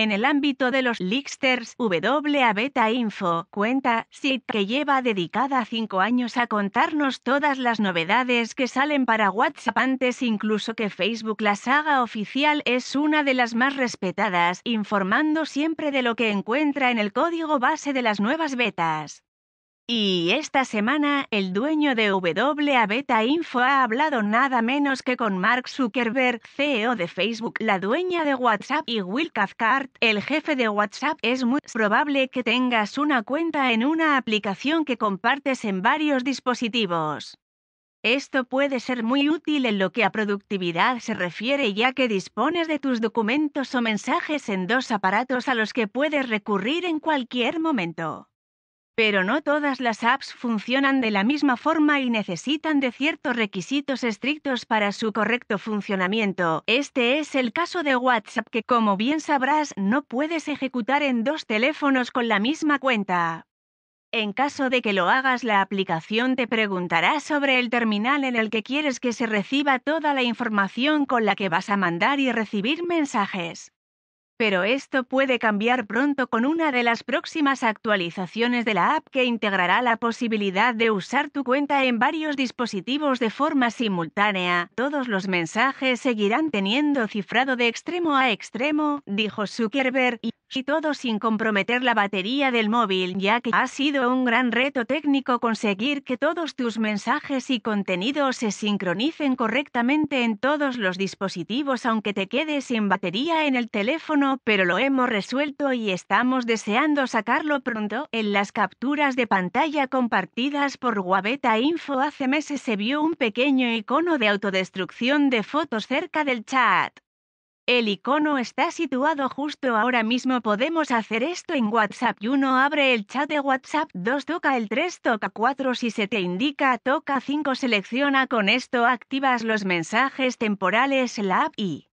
En el ámbito de los leaksters, WA Beta Info cuenta que lleva dedicada cinco años a contarnos todas las novedades que salen para WhatsApp antes incluso que Facebook. La saga oficial es una de las más respetadas, informando siempre de lo que encuentra en el código base de las nuevas betas. Y esta semana, el dueño de WA Beta Info ha hablado nada menos que con Mark Zuckerberg, CEO de Facebook, la dueña de WhatsApp y Will Cathcart, el jefe de WhatsApp. Es muy probable que tengas una cuenta en una aplicación que compartes en varios dispositivos. Esto puede ser muy útil en lo que a productividad se refiere ya que dispones de tus documentos o mensajes en dos aparatos a los que puedes recurrir en cualquier momento. Pero no todas las apps funcionan de la misma forma y necesitan de ciertos requisitos estrictos para su correcto funcionamiento. Este es el caso de WhatsApp que como bien sabrás no puedes ejecutar en dos teléfonos con la misma cuenta. En caso de que lo hagas, la aplicación te preguntará sobre el terminal en el que quieres que se reciba toda la información con la que vas a mandar y recibir mensajes. Pero esto puede cambiar pronto con una de las próximas actualizaciones de la app que integrará la posibilidad de usar tu cuenta en varios dispositivos de forma simultánea. Todos los mensajes seguirán teniendo cifrado de extremo a extremo, dijo Zuckerberg, y todo sin comprometer la batería del móvil, ya que ha sido un gran reto técnico conseguir que todos tus mensajes y contenidos se sincronicen correctamente en todos los dispositivos aunque te quedes sin batería en el teléfono, pero lo hemos resuelto y estamos deseando sacarlo pronto. En las capturas de pantalla compartidas por Guaveta Info hace meses se vio un pequeño icono de autodestrucción de fotos cerca del chat. El icono está situado justo ahora mismo. Podemos hacer esto en WhatsApp. Y uno abre el chat de WhatsApp, 2 toca el 3, toca 4 si se te indica, toca 5 selecciona. Con esto activas los mensajes temporales, la app y